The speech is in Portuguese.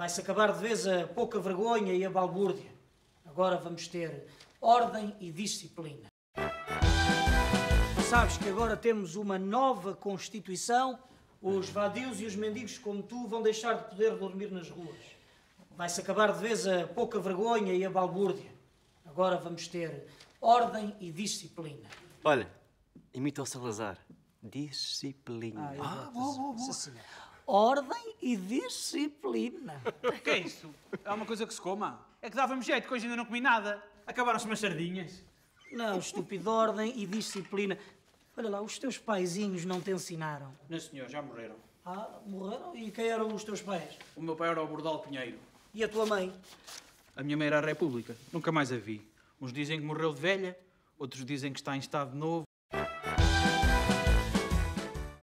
Vai-se acabar de vez a pouca vergonha e a balbúrdia. Agora vamos ter ordem e disciplina. Sabes que agora temos uma nova Constituição. Os vadios e os mendigos como tu vão deixar de poder dormir nas ruas. Vai-se acabar de vez a pouca vergonha e a balbúrdia. Agora vamos ter ordem e disciplina. Olha, imita o Salazar. Disciplina. Ah, boa, boa, boa. Ordem e disciplina. O que é isso? É uma coisa que se coma? É que dava-me jeito, que hoje ainda não comi nada. Acabaram-se umas sardinhas. Não, estúpido, ordem e disciplina. Olha lá, os teus paizinhos não te ensinaram. Não, senhor, já morreram. Ah, morreram? E quem eram os teus pais? O meu pai era o Bordal Pinheiro. E a tua mãe? A minha mãe era a República. Nunca mais a vi. Uns dizem que morreu de velha, outros dizem que está em estado novo.